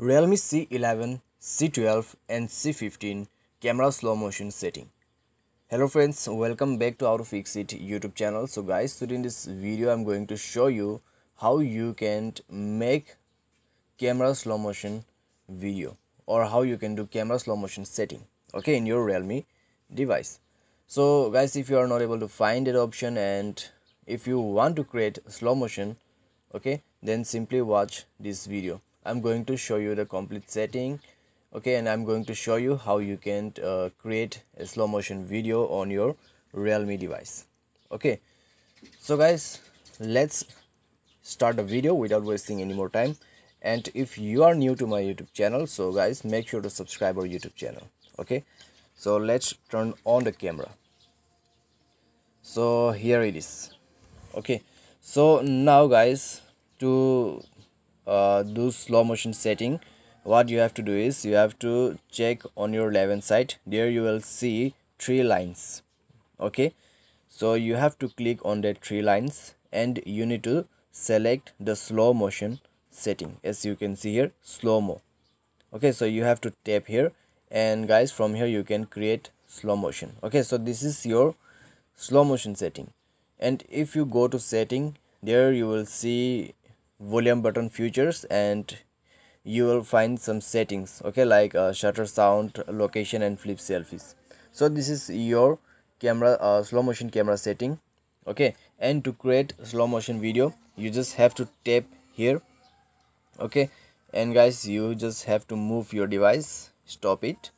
Realme C11, C12 and C15 camera slow motion setting. Hello friends, welcome back to How to Fix It YouTube channel. So guys, today in this video I'm going to show you how you can make camera slow motion video or how you can do camera slow motion setting okay in your Realme device. So guys, if you are not able to find that option and if you want to create slow motion okay then simply watch this video i'm going to show you the complete setting okay and i'm going to show you how you can uh, create a slow motion video on your realme device okay. So guys let's start the video without wasting any more time. And if you are new to my youtube channel so guys make sure to subscribe our youtube channel okay. So let's turn on the camera. So here it is okay. So now guys to uh, do slow motion setting what you have to do is you have to check on your left hand side. There you will see three lines okay? So you have to click on the three lines and you need to select the slow motion setting. As you can see here slow mo okay? So you have to tap here and guys from here you can create slow motion okay? So this is your slow motion setting. And if you go to setting there you will see volume button features and you will find some settings okay like uh, shutter sound location and flip selfies. So this is your camera uh, slow motion camera setting okay? And to create slow motion video you just have to tap here okay? And guys you just have to move your device stop it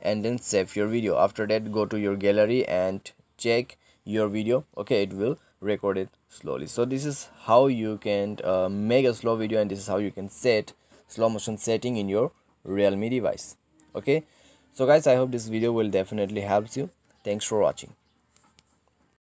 and then save your video. After that go to your gallery and check your video okay? It will record it slowly. So this is how you can uh, make a slow video and this is how you can set slow motion setting in your realme device. Okay? So guys i hope this video will definitely helps you. Thanks for watching